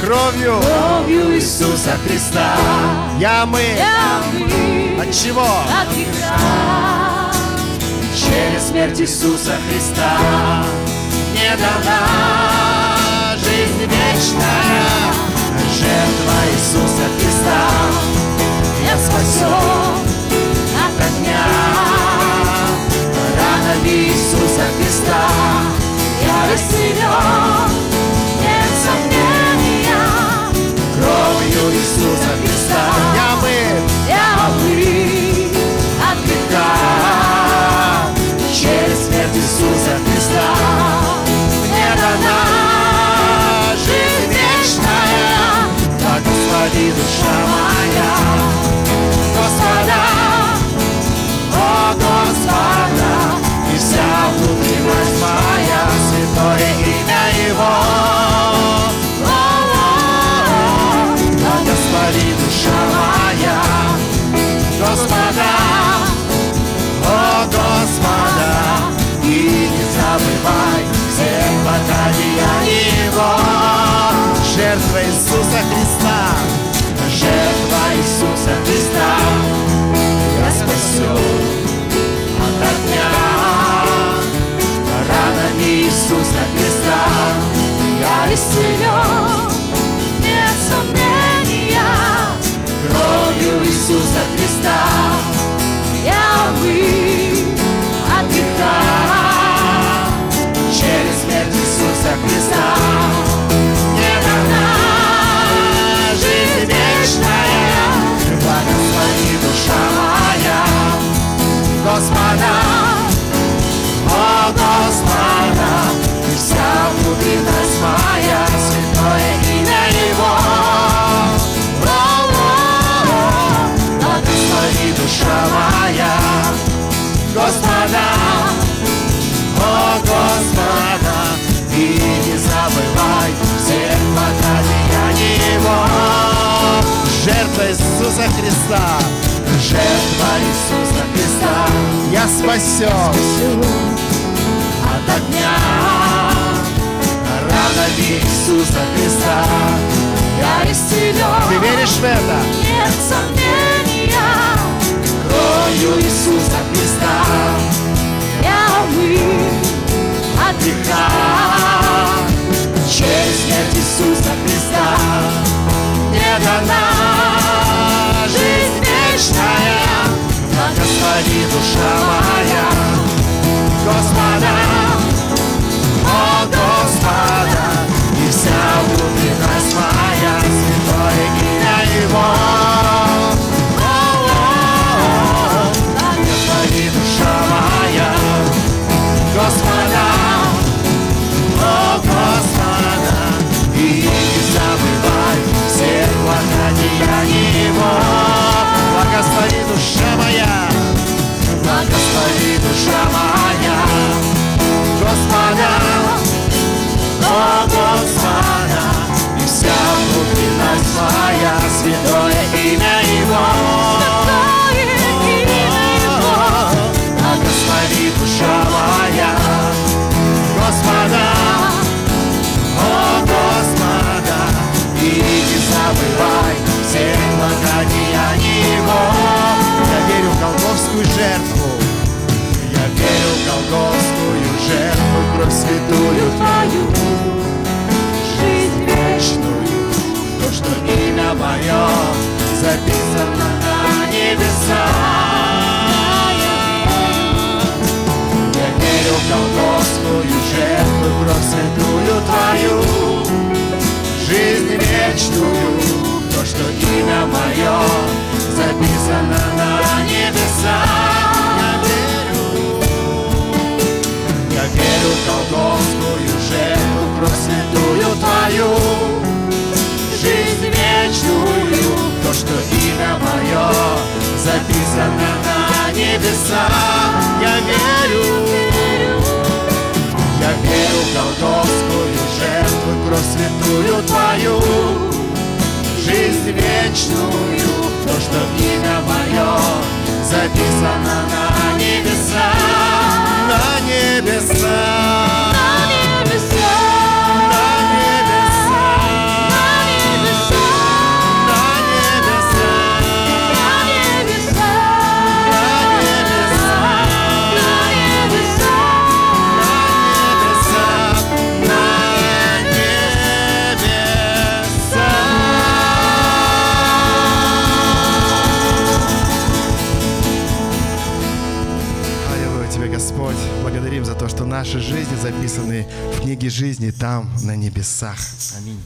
Кровью, кровью Иисуса Христа. Я мы, я мы. От чего? От греха. Через смерть Иисуса Христа. Мне дана жизнь вечная. Жертва Иисуса Христа. Я спасен. Господа, о Господа, Ты вся мудрость своя святое имя Его. О, благослови душа моя, Господа, о Господа, и не забывай всех покажи Его. Жертва Иисуса Христа. Жертва Иисуса я спасен от огня. Радови Иисуса Христа, я исцелен. Ты веришь в это? Нет сомнений. Господи, душа моя, Господи. забывай все благодеяния Его. Я верю в Голговскую жертву, я верю в Голговскую жертву, кровь святую Твою, жизнь вечную, то, что имя мое записано. мечтую То, что твою жизнь вечную. То, что наши жизни записаны в книге жизни там, на небесах. Аминь.